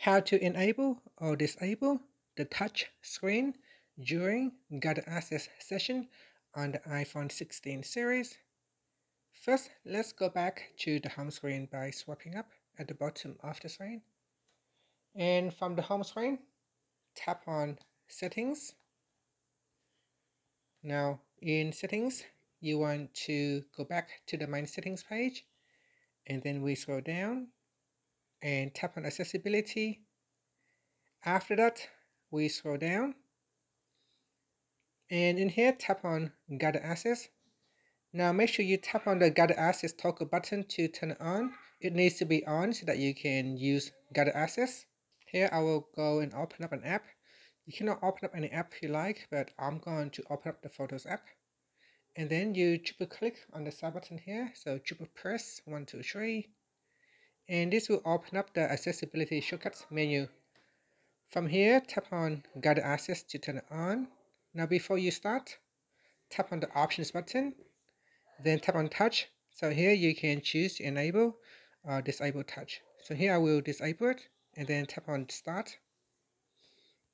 how to enable or disable the touch screen during guided access session on the iPhone 16 series. First, let's go back to the home screen by swiping up at the bottom of the screen. And from the home screen, tap on settings. Now in settings, you want to go back to the main settings page and then we scroll down and tap on accessibility. After that, we scroll down and in here tap on guided access. Now make sure you tap on the guided access toggle button to turn it on. It needs to be on so that you can use guided access. Here I will go and open up an app. You cannot open up any app you like, but I'm going to open up the Photos app. And then you triple click on the side button here. So triple press, one, two, three. And this will open up the accessibility shortcuts menu. From here, tap on guided access to turn it on. Now before you start, tap on the options button, then tap on touch. So here you can choose to enable or disable touch. So here I will disable it and then tap on start.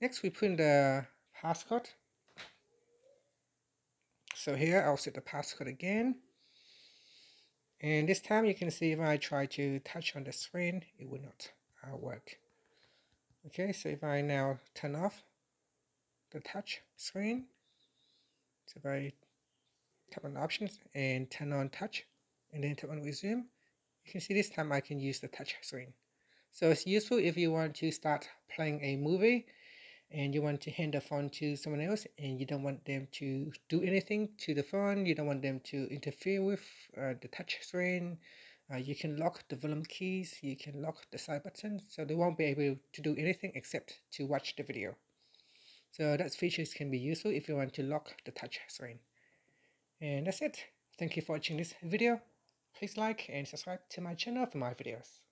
Next we put in the passcode. So here I'll set the passcode again. And this time you can see if I try to touch on the screen, it will not uh, work. Okay, so if I now turn off the touch screen, so if I tap on options and turn on touch and then tap on resume, you can see this time I can use the touch screen. So it's useful if you want to start playing a movie and you want to hand the phone to someone else and you don't want them to do anything to the phone, you don't want them to interfere with uh, the touch screen. Uh, you can lock the volume keys, you can lock the side button, so they won't be able to do anything except to watch the video. So that features can be useful if you want to lock the touch screen. And that's it. Thank you for watching this video. Please like and subscribe to my channel for more videos.